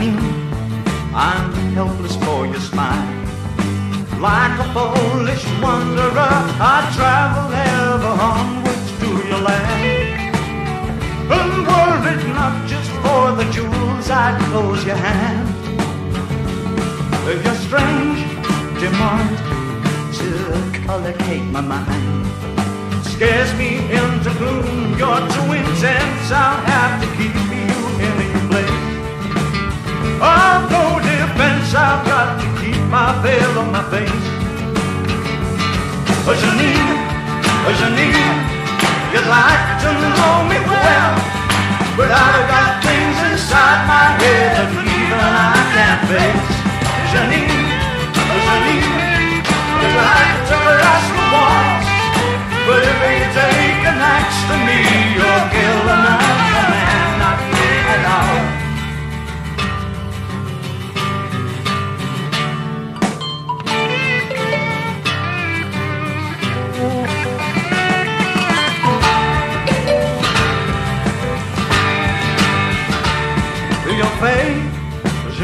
Janine, I'm helpless for your smile. Like a foolish wanderer, I travel ever onwards to your land. And were it not just for the jewels, I'd close your hand. You're strange, demand to collocate my mind. Scares me into gloom, you're too intense, I'll my veil on my face. Oh, Janine, oh, Janine, you'd like to know me well, but I've got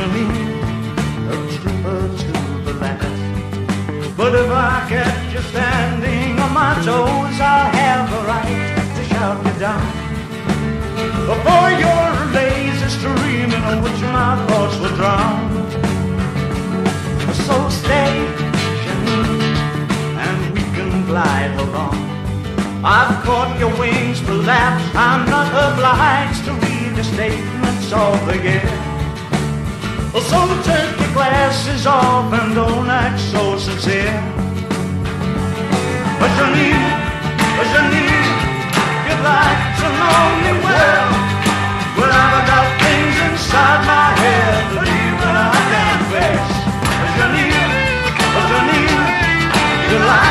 Janine, a trooper to the last. But if I catch you standing on my toes, I'll have a right to shout you down. Before your lazy streaming on which my thoughts will drown. So stay, Janine, and we can glide along. I've caught your wings, perhaps I'm not obliged to read the statements of the year. Well, so take your glasses off and don't act so sincere. But you need, but you need, you'd like to know me well. Well, I've got things inside my head that even I can't face. But you need, but you need, you like.